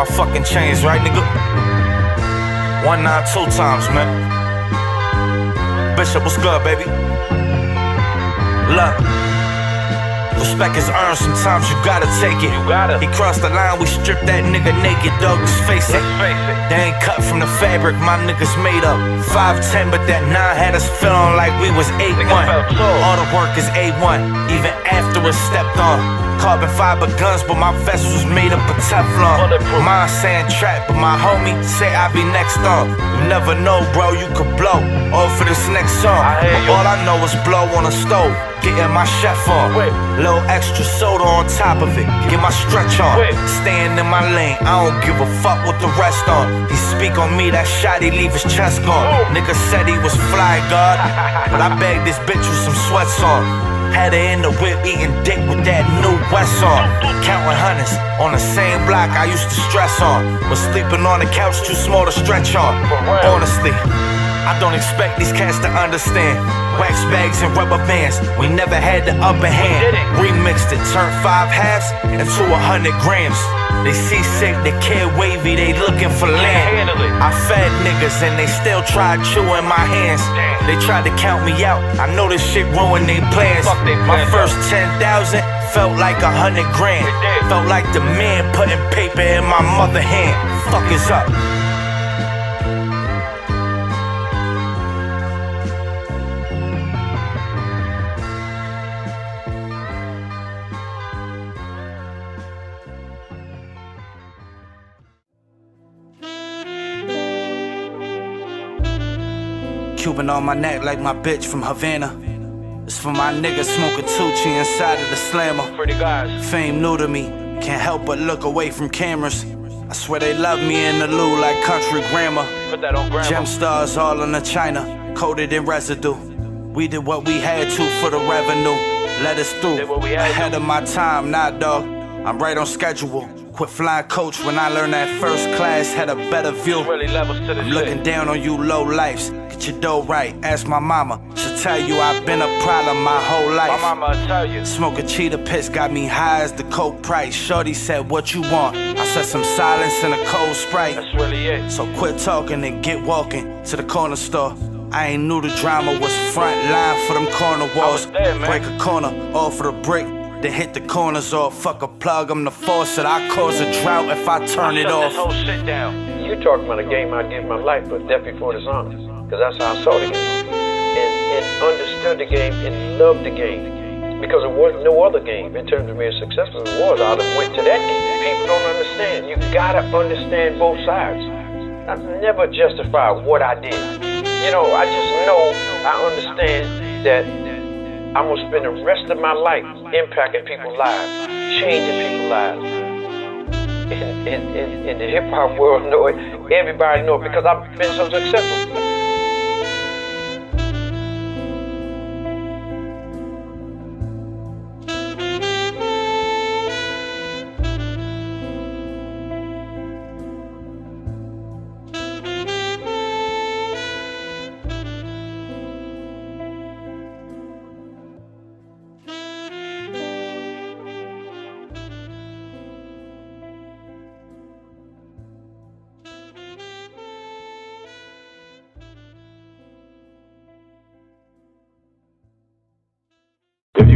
my fucking chains, right, nigga? One nine two times, man. Bishop, what's good, baby? Look. Respect is earned, sometimes you gotta take it. You gotta. He crossed the line, we stripped that nigga naked, dog. Let's face it. Let's face it. They ain't cut from the fabric, my niggas made up. 5'10, but that 9 had us feeling like we was 8'1. Niggas felt tall. All the work is A1, even after it stepped on. Carbon fiber guns, but my vest was made up of Teflon. Mine saying trap, but my homie say I be next on. You never know, bro, you could blow. All for this next song. I. All I know is blow on a stove. Getting my chef on. Wait. Little extra soda on top of it. Get my stretch on. Wait. Staying in my lane. I don't give a fuck what the rest on. He speak on me, that shot, he leave his chest gone. Oh. Nigga said he was fly God. but I bagged this bitch with some sweats on. Had her in the whip eating dick with that new West on. Counting hundreds on the same block I used to stress on. Was sleeping on the couch too small to stretch on. Honestly. I don't expect these cats to understand. Wax bags and rubber bands, we never had the upper hand. Remixed it, turned five halves into a hundred grams. They seasick, they kid wavy, they looking for land. I fed niggas and they still tried chewing my hands. They tried to count me out. I know this shit ruined their plans. My first ten thousand felt like a hundred grand. Felt like the man putting paper in my mother hand. Fuck is up. Cuban on my neck like my bitch from Havana. It's for my niggas smoking Tucci inside of the slammer. Pretty guys. Fame new to me, can't help but look away from cameras. I swear they love me in the Lou like country grammar. Put that on grandma. Gem stars all in the china, coated in residue. We did what we had to for the revenue. Let us through. Did what we had to. Ahead of my time, nah, dog. I'm right on schedule. Quit flying coach when I learned that first class had a better view. Really levels to the I'm looking down on you low lifes. Get your dough right. Ask my mama. She'll tell you I've been a problem my whole life. My mama tell you. Smoking cheetah piss got me high as the coke price. Shorty said, What you want? I said, Some silence and a cold sprite. That's really it. So quit talking and get walking to the corner store. I ain't knew the drama was front line for them corner walls. there. Break a corner, off of the brick, then hit the corners off. Fuck a plug, I'm the faucet. I cause a drought if I turn it Shut this off. You talking about a game I'd give my life, but death before dishonor. Because that's how I saw the game. And, and understood the game and loved the game. Because there was no other game in terms of being successful. As it was. I'd have went to that game. People don't understand. You gotta understand both sides. I never justify what I did. You know, I just know I understand that I'm gonna spend the rest of my life impacting people's lives, changing people's lives in, in, in, the hip hop world know it. Everybody know it because I've been so successful.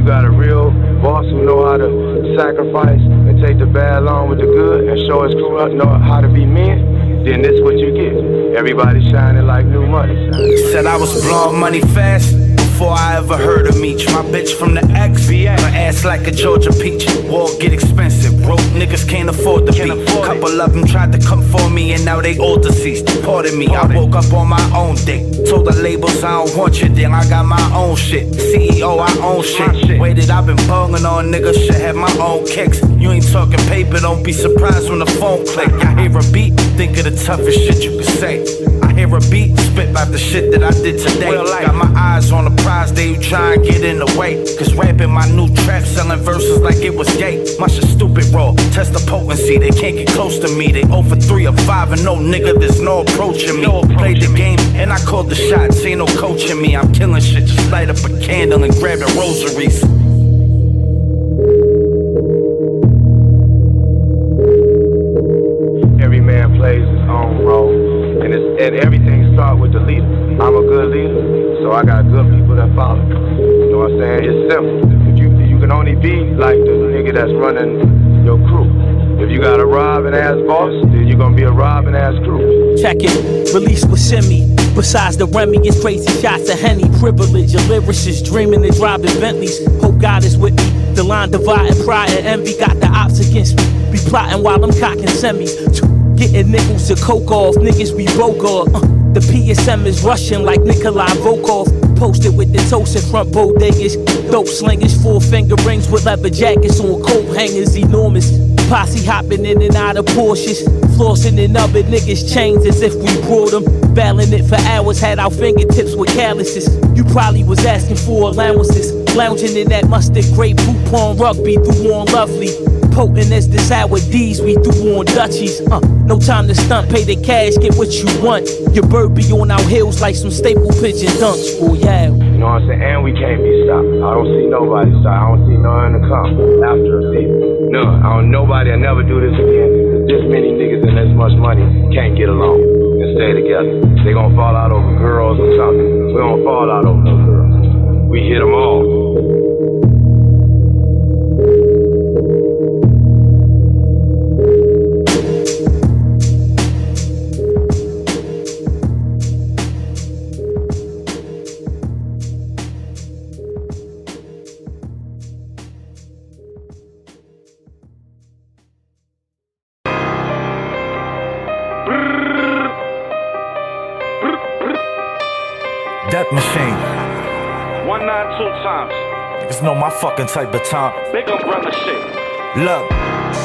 Got a real boss who know how to sacrifice and take the bad along with the good and show his crew up know how to be men, then this what you get. Everybody shining like new money. Said I was blowing money fast before I ever heard of Meech. My bitch from the X, her ass like a Georgia peach. War get expensive, broke niggas can't afford the beat. Couple of them tried to come for me and now they all deceased. Pardon me, I woke up on my own dick. Told the labels I don't want you, then I got my own shit. CEO, I own shit. Waited, I've been bunging on niggas, should have my own kicks. You ain't talking paper, don't be surprised when the phone click. I hear a beat, think of the toughest shit you could say. I hear a beat, spit about the shit that I did today. Got my eyes on the prize, they you try and get in the way. Cause rapping my new trap, selling verses like it was gay. My shit stupid raw, test the potency, they can't get close to me. They over 3 or 5 and no nigga, there's no approaching me. Played the game and I called the shots, ain't no coaching me. I'm killing shit, just light up a candle and grabbing rosaries. and everything starts with the leader. I'm a good leader, so I got good people that follow. You know what I'm saying? It's simple. If you you can only be like the nigga that's running your crew. If you got a robbing ass boss, then you're gonna be a robbing ass crew. Check it, release with Simi. Besides the Remy, it's crazy shots of Henny. Privilege, your lyricist dreaming and driving Bentleys. Hope God is with me. The line dividing pride and envy got the ops against me. Be plotting while I'm cocking semis. Two Getting nickels to coke off, niggas we broke off. Uh, the PSM is rushing like Nikolai Volkov. Posted with the toast in front bodegas. Dope slingers, four finger rings with leather jackets on coat hangers, enormous. Posse hopping in and out of Porsches. Flossing in other niggas' chains as if we brought them. Battling it for hours, had our fingertips with calluses. You probably was asking for allowances. Lounging in that mustard grape poop on rugby through on lovely. Potent as the sour D's we threw on Dutchies. Uh, no time to stunt, pay the cash, get what you want. Your bird be on our heels like some staple pigeon dunks, boy, yeah. You know what I'm saying? And we can't be stopped. I don't see nobody stop. I don't see none to come after people. None. I don't nobody. I never do this again. This many niggas and this much money can't get along and stay together. They gonna fall out over girls or something. We don't fall out over no girls. We hit them all. Death machine. One nine two times. Niggas know my fucking type of time. Big umbrella shit. Look,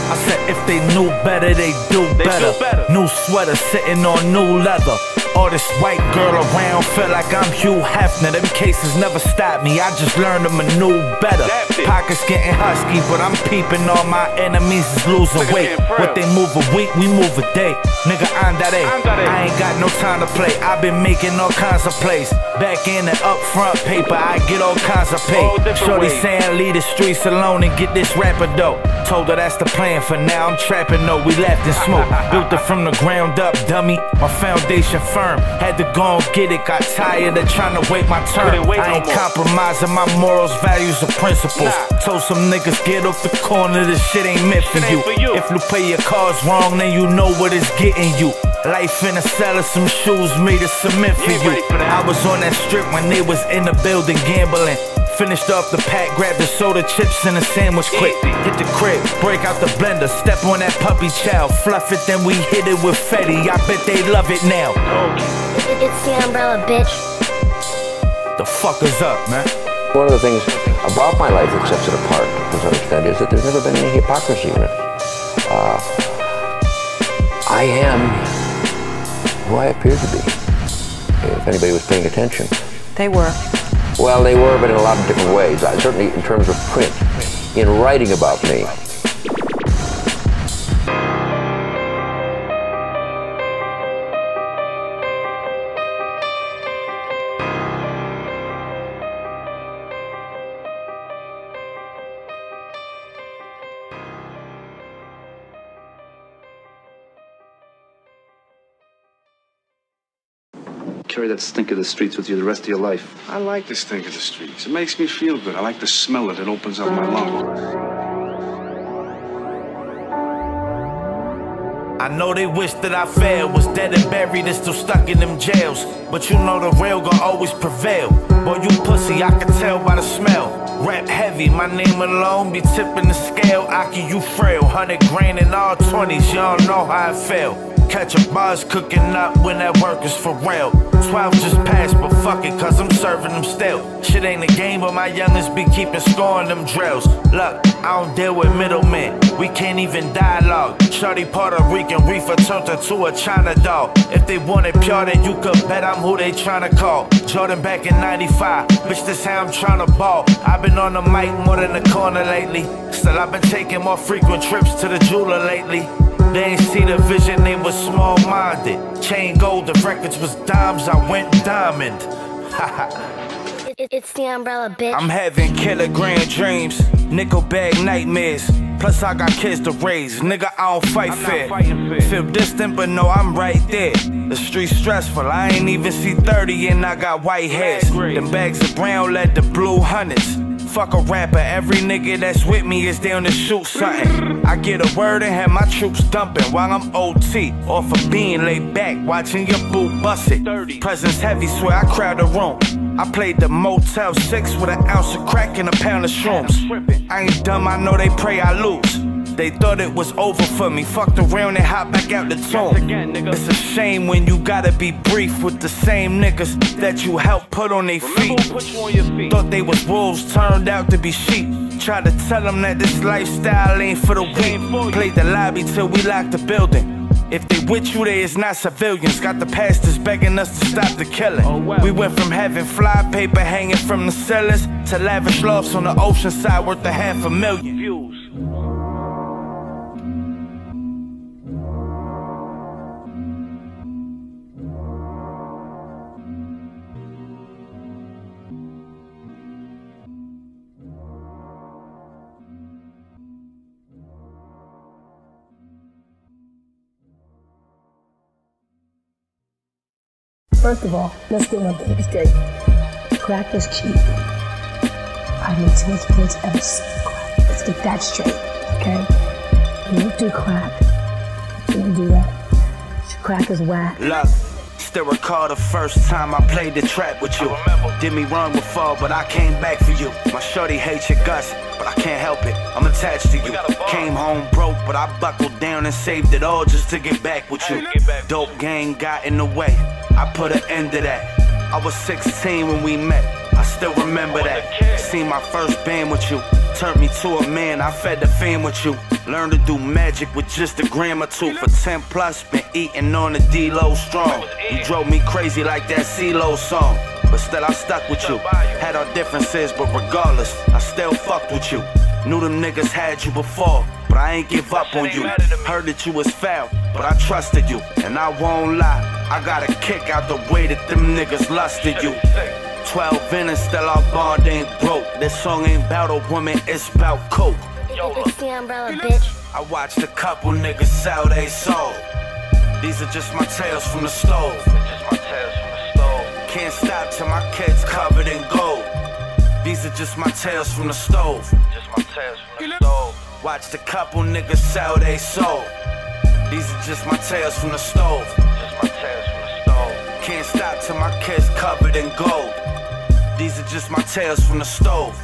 I said if they knew better, they do better. better. New sweater sitting on new leather. All this white girl around feel like I'm Hugh Hefner. Them cases never stop me. I just learned them anew better. That's it. Pockets getting husky, but I'm peeping all my enemies is losing weight. What they move a week, we move a day. Nigga, I'm that A. A. I ain't got no time to play. I've been making all kinds of plays. Back in the upfront paper, I get all kinds of pay. Shorty saying leave the streets alone and get this rapper dope. Told her that's the plan for now. I'm trapping though. We left in smoke. Built it from the ground up, dummy. My foundation firm. Had to go and get it. Got tired of trying to wait my turn. I ain't compromising my morals, values, or principles. Told some niggas get off the corner. This shit ain't meant for, you. If you play your cards wrong, then you know what it's getting you. Life in a cellar, some shoes made of cement for You. I was on that strip when they was in the building gambling. Finished off the pack, grabbed the soda chips and a sandwich quick. Hit the crib, break out the blender, step on that puppy chow, fluff it, then we hit it with Fetty. I bet they love it now. Okay. It's the umbrella, bitch. The fuck is up, man? One of the things about my life that sets it apart, to some extent, is that there's never been any hypocrisy in it. Uh, I am who I appear to be, if anybody was paying attention. They were. Well, they were, but in a lot of different ways. Certainly in terms of print, in writing about me. Carry that stink of the streets with you the rest of your life. I like the stink of the streets. It makes me feel good. I like the smell of it. It opens up my lungs. I know they wish that I failed, was dead and buried and still stuck in them jails. But you know the real gon' always prevail. Boy, you pussy, I can tell by the smell. Rap heavy, my name alone be tipping the scale. Aki, you frail, hundred grain in all twenties, you don't know how I feel. Catch a buzz cooking up when that work is for real. 12 just passed, but fuck it, cause I'm serving them still. Shit ain't a game, but my youngins be keeping score on them drills. Look, I don't deal with middlemen, we can't even dialogue. Shorty Puerto Rican reefer turned her to a China doll. If they want it pure, then you could bet I'm who they tryna call. Jordan back in 95, bitch, this how I'm tryna ball. I've been on the mic more than the corner lately. Still, I've been taking more frequent trips to the jeweler lately. They ain't see the vision, they was small minded. Chain gold, the records was dimes, I went diamond. It- It's the umbrella, bitch. I'm having kilogram dreams, nickel bag nightmares. Plus, I got kids to raise. Nigga, I don't fight I'm fair. Feel distant, but no, I'm right there. The street stressful. I ain't even see 30 and I got white hairs. Great. The bags of brown led to blue hundreds. Fuck a rapper, every nigga that's with me is down to shoot something. I get a word and have my troops dumping while I'm OT. Off of being laid back, watching your boo bust it. Presence heavy, swear I crowd the room. I played the Motel 6 with an ounce of crack and a pound of shrooms. I ain't dumb, I know they pray I lose. They thought it was over for me. Fucked around and hopped back out the tomb. It's a shame when you gotta be brief with the same niggas that you helped put on their feet. who put you on your feet? Thought they was wolves, turned out to be sheep. Tried to tell them that this lifestyle ain't for the weak. Played the lobby till we locked the building. If they with you, they is not civilians. Got the pastors begging us to stop the killing. Oh, wow. We went from having fly paper hanging from the ceilings to lavish lofts on the ocean side worth a half a million. Views. First of all, let's get one thing straight. Crack is cheap. I mean, too much kids ever seen crack. Let's get that straight, okay? You don't do crack. You don't do that. Crack is whack. Look, still recall the first time I played the trap with you. Did me wrong before, but I came back for you. My shorty hates your guts, but I can't help it. I'm attached to you. Came home broke, but I buckled down and saved it all just to get back with you. Get back. Dope gang got in the way. I put an end to that. I was 16 when we met. I still remember that. Seen my first band with you. Turned me to a man. I fed the fam with you. Learned to do magic with just a gram or two. For 10 plus, been eating on the D-Lo strong. You drove me crazy like that CeeLo song. But still, I stuck with you. Had our differences, but regardless, I still fucked with you. Knew them niggas had you before, but I ain't give up on you. Heard that you was foul, but I trusted you. And I won't lie, I got a kick out the way that them niggas lusted you. 12 in and still our bond ain't broke. This song ain't about a woman, it's about coke. It's the umbrella, bitch. I watched a couple niggas sell they soul. These are just my tales from the stove. Just my tales from the stove. Can't stop till my kids covered in gold. These are just my tales from the stove. Just my tales from the stove. Watched a couple niggas sell they soul. These are just my tales from the stove. Can't stop till my kids covered in gold. These are just my tales from the stove.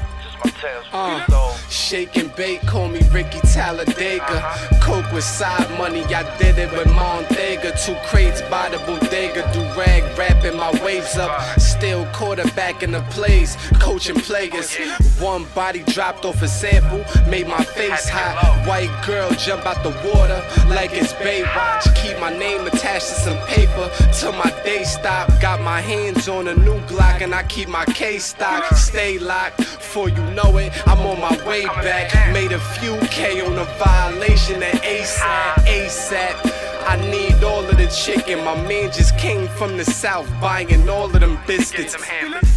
Just my tales from the stove. Shake and bake, call me Ricky Talladega. Coke with side money, I did it with Montega. Two crates by the bodega, do rag, wrapping my waves up. Still quarterback in the plays, coaching players. One body dropped off a sample, made my face hot. White girl jump out the water like it's Baywatch. Keep my name attached to some paper till my day stop. Got my hands on a new Glock and I keep my case stock. Stay locked, for you know it, I'm on my way back. Made a few K on a violation at ASAP, ASAP. I need all of the chicken. My man just came from the south buying all of them biscuits.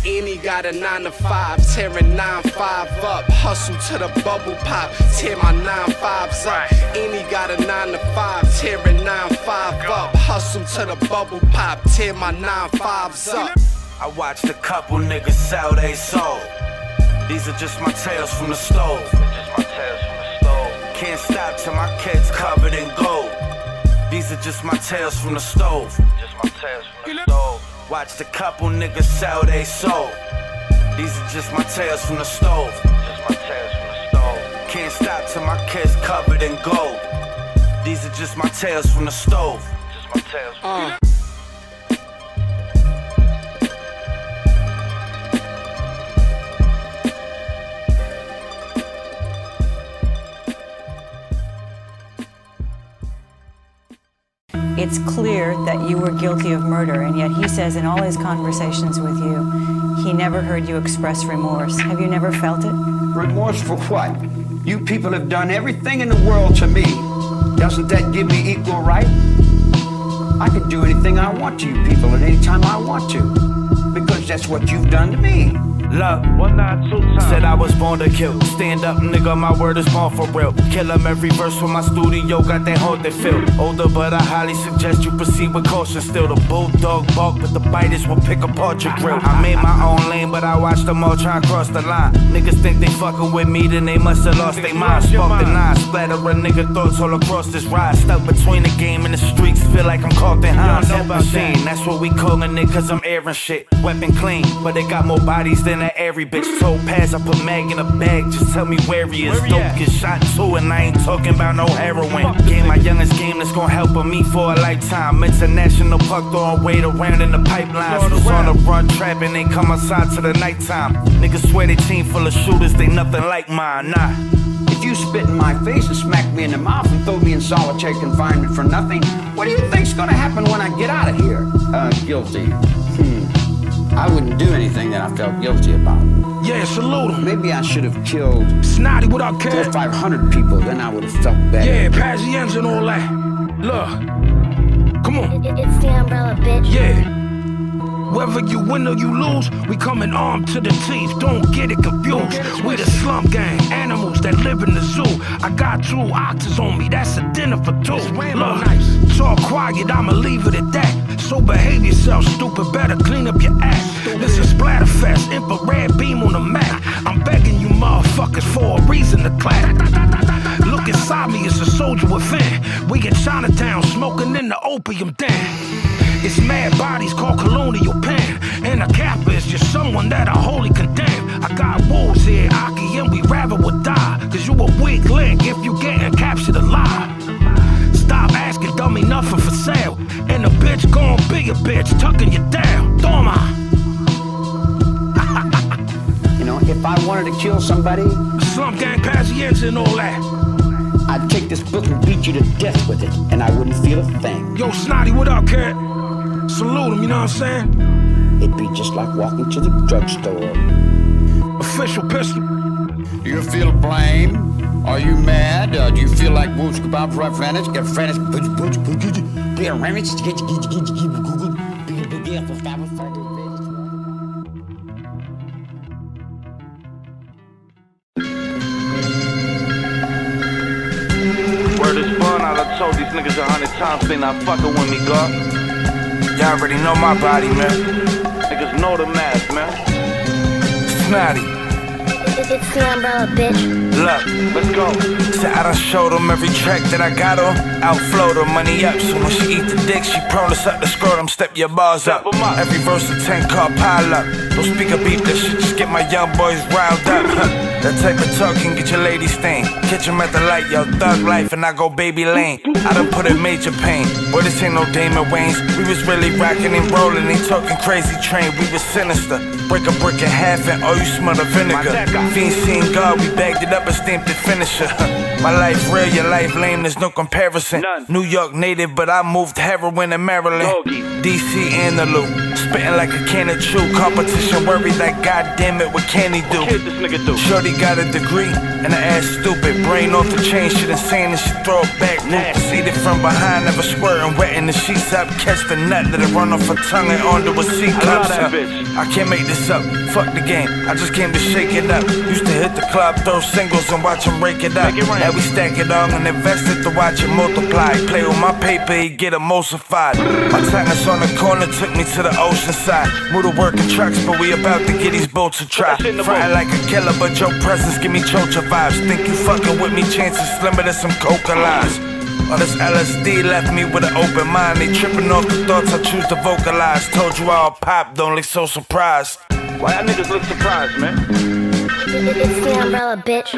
And he got a 9 to 5, tearing 9 5 up. Hustle to the bubble pop, tear my 9 5s up. And he got a 9 to 5, tearing 9 5 up. Hustle to the bubble pop, tear my 9 5s up. I watched a couple niggas sell they soul. These are just my tales from the stove. Can't stop till my kids covered in gold. These are just my tales from the stove. From the couple niggas sell they soul. These are just my tales from the stove. Can't stop till my kids covered in gold. These are just my tales from the stove. Just It's clear that you were guilty of murder, and yet he says in all his conversations with you, he never heard you express remorse. Have you never felt it? Remorse for what? You people have done everything in the world to me. Doesn't that give me equal right? I can do anything I want to you people at any time I want to. Because that's what you've done to me. Love. One nine two times. Said I was born to kill. Stand up, nigga, my word is born for real. Kill Kill 'em every verse from my studio, got that haunted feel. Older, but I highly suggest you proceed with caution. Still the bulldog bark, but the biters will pick apart your grill. I made my own lane, but I watched them all try and cross the line. Niggas think they fucking with me, then they must have lost their mind. Spark the nine, splatter a nigga thoughts all across this ride. Stuck between the game and the streets, feel like I'm caught in know about machine, that's what we callin' it, cause I'm airing shit. Weapon clean, but they got more bodies than that every bitch. Told Paz I put Mag in a bag, just tell me where he is. Where he Dope at? get shot too, and I ain't talking about no heroin. Game my youngest game that's gonna help me for a lifetime. International puck throwing weight around in the pipelines. Was on the run trapping, they come outside to the nighttime. Niggas swear they team full of shooters, they nothing like mine, nah. If you spit in my face and smack me in the mouth and throw me in solitary confinement for nothing, what do you think's gonna happen when I get out of here? Uh, guilty. I wouldn't do anything that I felt guilty about. Yeah, salute him. Maybe I should have killed Snotty, without up, four five hundred people, then I would have felt better. Yeah, Pazienza and all that. Look, come on. It's the umbrella, bitch. Yeah. Whether you win or you lose, we coming armed to the teeth. Don't get it confused. We the slum gang, animals that live in the zoo. I got two oxes on me, that's a dinner for two. Look, talk quiet, I'ma leave it at that. So behave yourself, stupid. Better clean up your act. This is Splatterfest, infrared beam on the map. I'm begging you, motherfuckers, for a reason to clap. Look inside me, it's a soldier within. We in Chinatown, smoking in the opium den. It's mad bodies called colonial pen. And a kappa is just someone that I wholly condemn. I got wolves here, Aki, and we rather would die. Cause you a weak link if you getting captured alive. Stop asking dummy nothing for sale. And a bitch gon' be a bitch, tucking you down. Toma. You know, if I wanted to kill somebody, Slum gang Pazienza and all that. I'd take this book and beat you to death with it, and I wouldn't feel a thing. Yo, Snotty, what up, kid? Salute him, you know what I'm saying? It'd be just like walking to the drugstore. Official pistol. Do you feel blame? Are you mad? Uh, do you feel like Woods Kebab Referendus? Get boots, Be a remix to get you, get you, get you, get you, Google. Be a big deal for Stabber Friday. Word is born, I done told these niggas a hundred times they not fucking with me, God. Y'all already know my body, man. Niggas know the math, man. Snotty. It- It's the umbrella, bitch. Look, let's go. So I done showed them every track that I got on. Outflow the money up. So when she eat the dick, she prone to suck the scrotum, step your bars up. Every verse a 10 car pile up. Don't speak a beat, this shit just get my young boys riled up. That type of talk can get your lady stained. Catch 'em at the light, yo, thug life, and I go baby lane. I done put in major pain. Boy, this ain't no Damon Wayans. We was really rocking and rolling, ain't talking crazy train. We was sinister. Break a brick in half and oh, you smell the vinegar. Fiend seen God, we bagged it up and stamped it finisher. My life real, your life lame, there's no comparison. New York native, but I moved heroin in Maryland. DC in the loop. Spitting like a can of chew. Competition worried like, God damn it, what can he do? What can this nigga do? Shorty got a degree and her ass stupid. Brain off the chain, shit insane, and she throw it back. See it from behind, never squirting, wetting the sheets up. Catch the nut that it run off her tongue and onto a I cup. love that bitch. I can't make this up. Fuck the game. I just came to shake it up. Used to hit the club, throw singles and watch them break it up. Now we stack it all and invest it to watch it multiply. Play with my paper, it get emulsified. My tennis on the corner took me to the ocean side. Move to working trucks, but we about to get these boats to try. Frontin' like a killer, but your presence give me chocha vibes. Think you fucking with me, chances slimmer than some coca lies. All this LSD left me with an open mind. They tripping off the thoughts I choose to vocalize. Told you I'll pop, don't look so surprised. Why y'all niggas look surprised, man? It's the umbrella, bitch.